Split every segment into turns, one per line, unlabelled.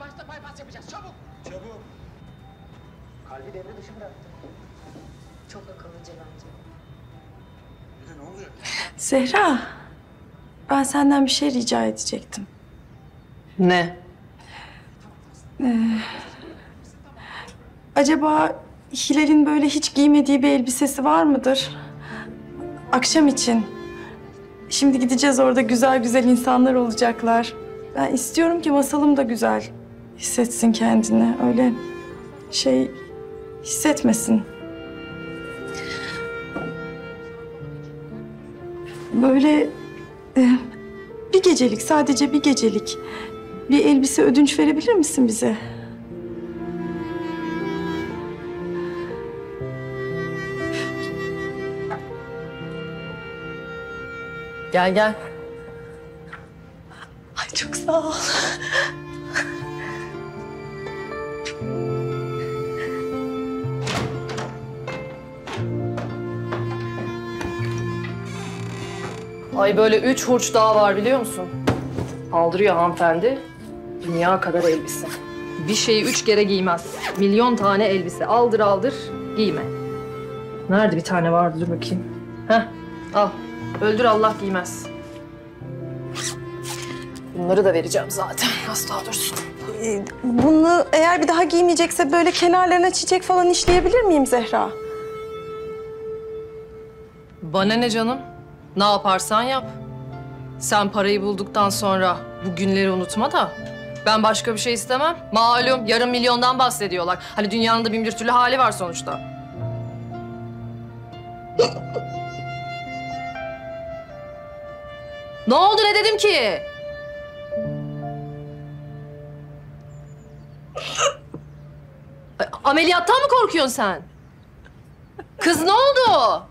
başta bypass yapacağız. Çabuk.
Çabuk.
Kalbi devre dışı bıraktı.
Çok akıllıca bence.
Bir de ne olacak?
Zehra, ben senden bir şey rica edecektim.
Ne?
Acaba Hilal'in böyle hiç giymediği bir elbisesi var mıdır? Akşam için. Şimdi gideceğiz orada güzel güzel insanlar olacaklar. Ben istiyorum ki masalım da güzel hissetsin kendini. Öyle şey hissetmesin. Böyle e, bir gecelik, sadece bir gecelik bir elbise ödünç verebilir misin bize?
Gel gel.
Ay çok sağ ol.
Ay böyle üç hurç daha var biliyor musun? Aldırıyor hanımefendi. Dünya kadar elbise. Bir şeyi üç kere giymez. Milyon tane elbise. Aldır aldır giyme. Nerede bir tane vardı dur bakayım. Heh al. Öldür Allah giymez. Bunları da vereceğim zaten. Hasta dursun.
Bunu eğer bir daha giymeyecekse böyle kenarlarına çiçek falan işleyebilir miyim Zehra?
Bana ne canım? Ne yaparsan yap. Sen parayı bulduktan sonra bu günleri unutma da. Ben başka bir şey istemem. Malum yarım milyondan bahsediyorlar. Hani dünyanın da bin bir türlü hali var sonuçta. ne oldu ne dedim ki? Ameliyattan mı korkuyorsun sen? Kız ne oldu?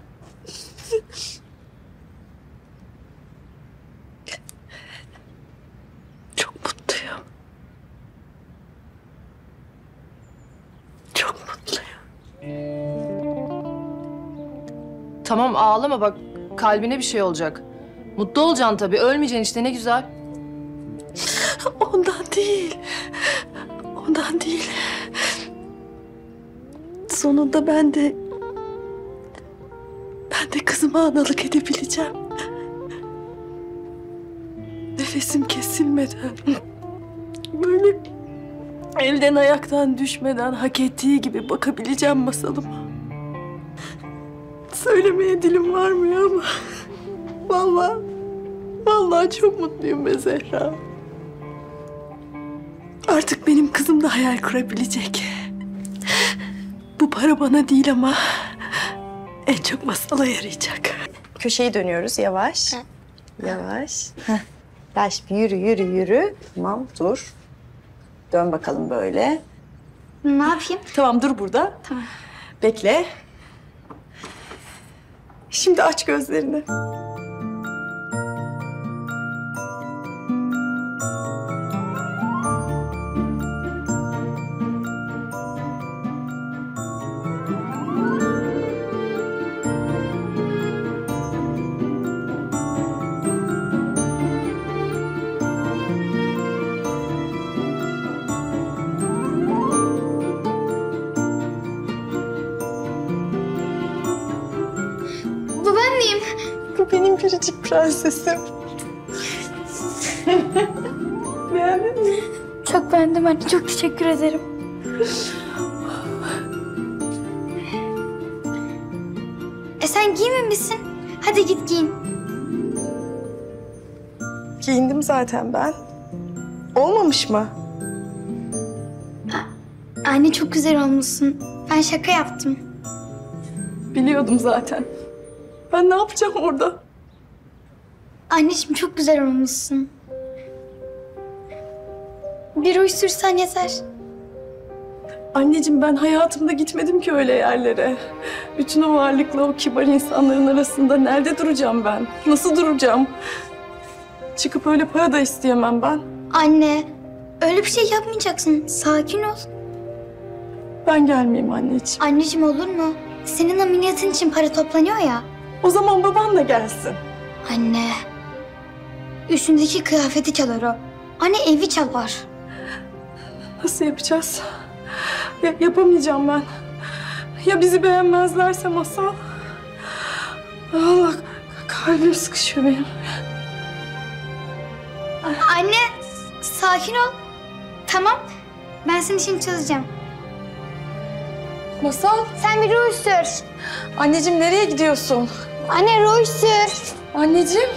Tamam ağlama bak kalbine bir şey olacak. Mutlu olacaksın tabii ölmeyeceksin işte ne güzel.
Ondan değil. Ondan değil. Sonunda ben de... Ben de kızıma analık edebileceğim. Nefesim kesilmeden... Böyle elden ayaktan düşmeden hak ettiği gibi bakabileceğim masalıma. Söylemeye dilim varmıyor ama... Vallahi... Vallahi çok mutluyum be Zehra. Artık benim kızım da hayal kurabilecek. Bu para bana değil ama en çok masala yarayacak. Köşeyi dönüyoruz yavaş. Yavaş. Heh. Yaş yürü yürü yürü. Tamam dur. Dön bakalım böyle.
Ne yapayım?
Tamam dur burada.
Tamam.
Bekle. Şimdi aç gözlerini. Biricik prensesim. Beğendin mi?
Çok beğendim anne. Çok teşekkür ederim. E sen giymemişsin. Hadi git giyin.
Giyindim zaten ben. Olmamış mı?
Anne çok güzel olmuşsun. Ben şaka yaptım.
Biliyordum zaten. Ben ne yapacağım orada?
Anneciğim çok güzel olmuşsun. Bir sürsen yeter.
Anneciğim ben hayatımda gitmedim ki öyle yerlere. Bütün o varlıkla o kibar insanların arasında nerede duracağım ben? Nasıl duracağım? Çıkıp öyle para da isteyemem ben.
Anne, öyle bir şey yapmayacaksın. Sakin ol.
Ben gelmeyeyim anneciğim.
Anneciğim olur mu? Senin ameliyatın için para toplanıyor ya.
O zaman baban da gelsin.
Anne. Üstündeki kıyafeti çalar o. Anne evi çalar.
Nasıl yapacağız? Ya- yapamayacağım ben. Ya bizi beğenmezlerse masal? Allah kalbim sıkışıyor benim.
Anne sakin ol. Tamam. Ben senin işini çözeceğim.
Masal,
Sen bir ruj sür.
anneciğim nereye gidiyorsun?
Anne ruj sür.
Anneciğim.